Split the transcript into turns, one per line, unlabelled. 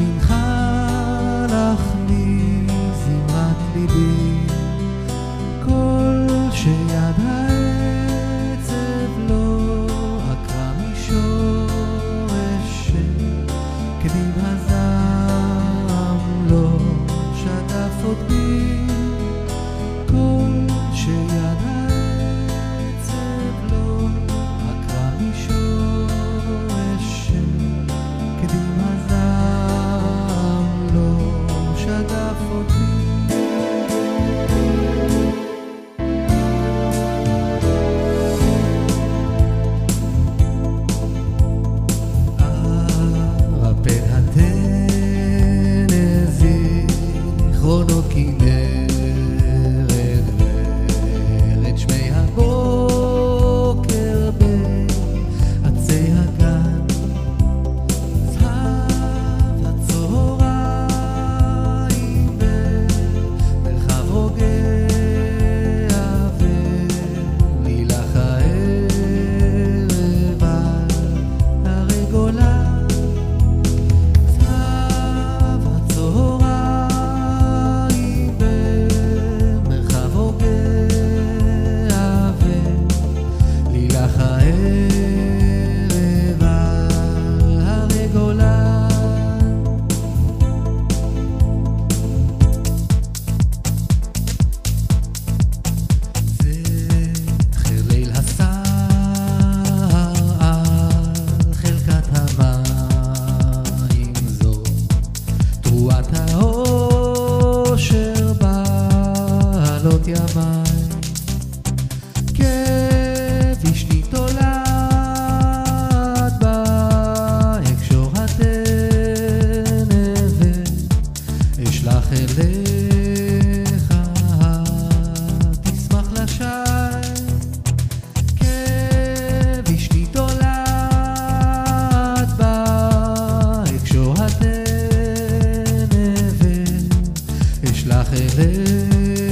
מנחה להחמיא זמרת ליבי ימיי. כבישני תולעת בהקשור התנבת, אשלח אליך, תשמח לשי. כבישני תולעת בהקשור התנבת, אשלח אליך.